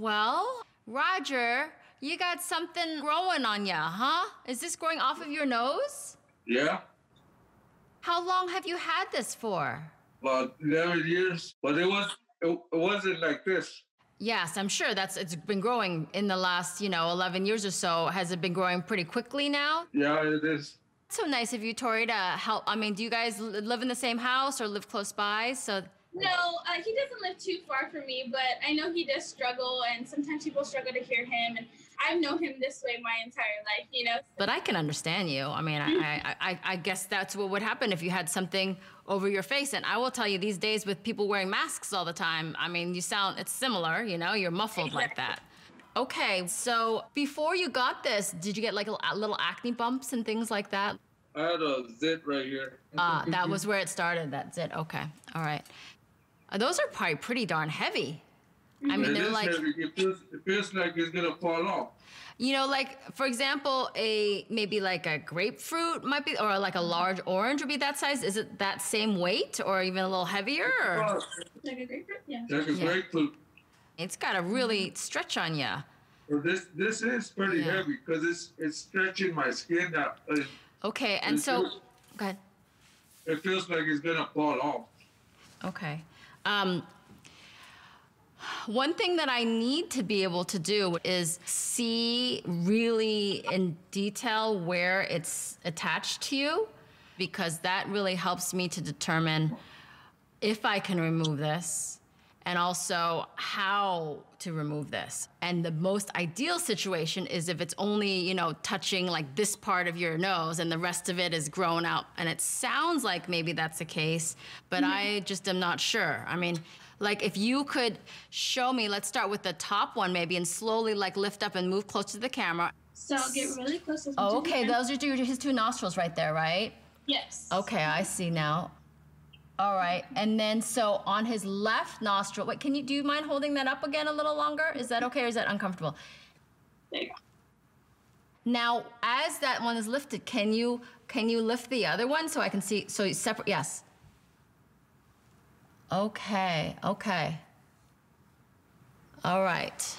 Well, Roger, you got something growing on ya, huh? Is this growing off of your nose? Yeah, How long have you had this for? about 11 years. But it was it, it wasn't like this. Yes, I'm sure that's it's been growing in the last, you know, 11 years or so. Has it been growing pretty quickly now? Yeah, it is. So nice of you, Tori, to help. I mean, do you guys live in the same house or live close by? So No, uh, he doesn't live too far from me, but I know he does struggle, and sometimes people struggle to hear him. And I've known him this way my entire life, you know. But I can understand you. I mean, I, I, I, I guess that's what would happen if you had something over your face. And I will tell you, these days with people wearing masks all the time, I mean, you sound, it's similar, you know, you're muffled like that. Okay, so before you got this, did you get like a, little acne bumps and things like that? I had a zit right here. Ah, that was where it started. That's it. Okay, all right. Uh, those are probably pretty darn heavy. I mean, It they're like. It feels, it feels like it's gonna fall off. You know, like for example, a maybe like a grapefruit might be, or like a large orange would be that size. Is it that same weight, or even a little heavier? Or Like a grapefruit? Yeah. Like a Yeah. grapefruit. it's got to really stretch on you. But this this is pretty Yeah. heavy because it's it's stretching my skin out. Uh, Okay, and so, feels- go ahead. It feels like it's gonna fall off. Okay. Um, one thing that I need to be able to do is see really in detail where it's attached to you, because that really helps me to determine if I can remove this and also how to remove this. And the most ideal situation is if it's only, you know, touching like this part of your nose and the rest of it is grown out. And it sounds like maybe that's the case, but I just am not sure. I mean, like if you could show me, let's start with the top one maybe and slowly like lift up and move close to the camera. So get really close to Oh, okay, those are two- his two nostrils right there, right? Yes. Okay, I see now. All right, and then so on his left nostril. Wait, can you do you mind holding that up again a little longer? Is that okay or is that uncomfortable? There you go. Now, as that one is lifted, can you can you lift the other one so I can see? So you separate. Yes. Okay. Okay. All right.